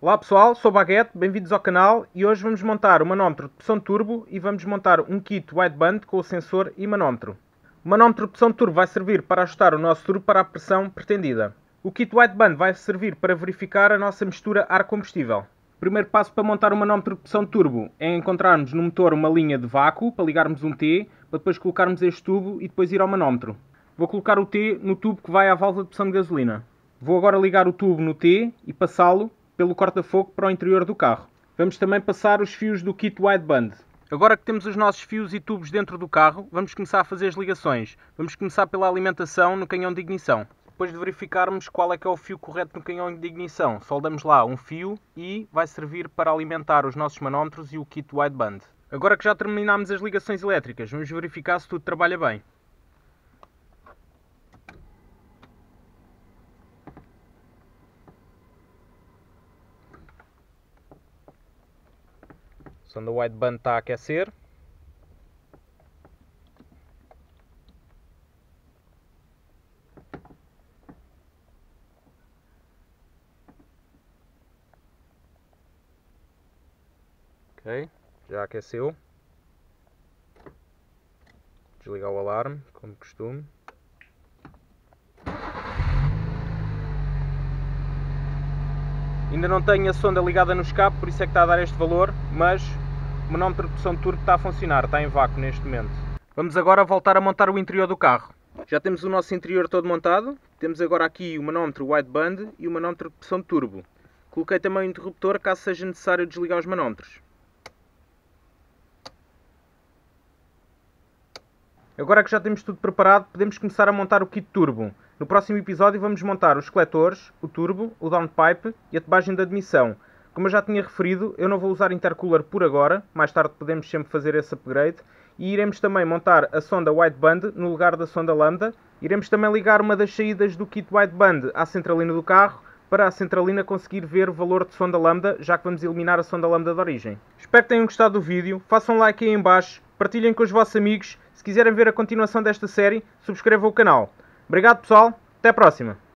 Olá pessoal, sou o Baguete, bem-vindos ao canal e hoje vamos montar o manómetro de pressão turbo e vamos montar um kit wideband com o sensor e manómetro. O manómetro de pressão turbo vai servir para ajustar o nosso turbo para a pressão pretendida. O kit wideband vai servir para verificar a nossa mistura ar-combustível. O primeiro passo para montar o manómetro de pressão turbo é encontrarmos no motor uma linha de vácuo para ligarmos um T, para depois colocarmos este tubo e depois ir ao manómetro. Vou colocar o T no tubo que vai à válvula de pressão de gasolina. Vou agora ligar o tubo no T e passá-lo pelo corta-fogo para o interior do carro. Vamos também passar os fios do kit wideband. Agora que temos os nossos fios e tubos dentro do carro, vamos começar a fazer as ligações. Vamos começar pela alimentação no canhão de ignição. Depois de verificarmos qual é que é o fio correto no canhão de ignição, soldamos lá um fio e vai servir para alimentar os nossos manómetros e o kit wideband. Agora que já terminámos as ligações elétricas, vamos verificar se tudo trabalha bem. Sonda wideband está a aquecer. Ok, já aqueceu. Desligar o alarme, como costume. Ainda não tenho a sonda ligada no escape, por isso é que está a dar este valor, mas o manómetro de pressão turbo está a funcionar, está em vácuo neste momento. Vamos agora voltar a montar o interior do carro. Já temos o nosso interior todo montado, temos agora aqui o manómetro wideband e o manómetro de pressão turbo. Coloquei também o interruptor caso seja necessário desligar os manómetros. Agora que já temos tudo preparado, podemos começar a montar o kit turbo. No próximo episódio vamos montar os coletores, o turbo, o downpipe e a tubagem de admissão. Como eu já tinha referido, eu não vou usar intercooler por agora, mais tarde podemos sempre fazer esse upgrade. E iremos também montar a sonda wideband no lugar da sonda lambda. Iremos também ligar uma das saídas do kit wideband à centralina do carro, para a centralina conseguir ver o valor de sonda lambda, já que vamos eliminar a sonda lambda de origem. Espero que tenham gostado do vídeo, façam like aí em baixo, partilhem com os vossos amigos. Se quiserem ver a continuação desta série, subscrevam o canal. Obrigado pessoal, até a próxima!